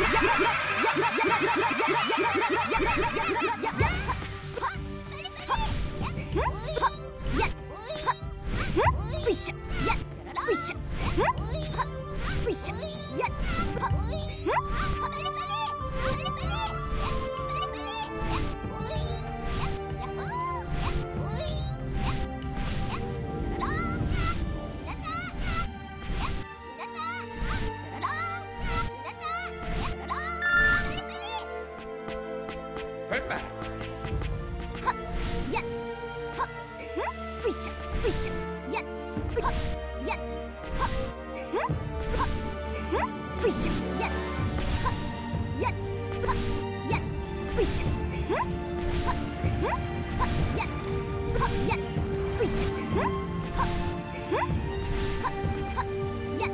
빨리 빨리 빨리 빨리 Perfect. Yeah. Push up. Push up. Yeah. Yeah. Push up. Yeah. Yeah. Yeah. Push up. Yeah. Yeah. Push up. Yeah.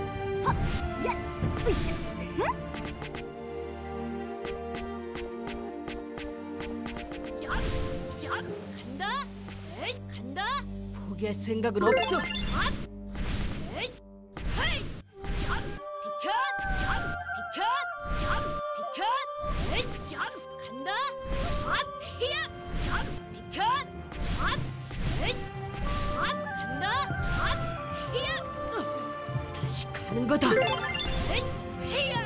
Yeah. Push up. 쫙 간다. 에이 간다. 포기할 생각은 없어. 쫙 에이 헤이. 쫙 비켜 쫙 비켜 쫙 비켜. 에이 쫙 간다. 쫙 히야 쫙 비켜. 쫙 에이 쫙 간다. 쫙 히야 어, 다시 가는 거다. 에이 히야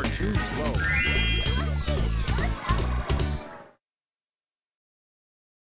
are too slow.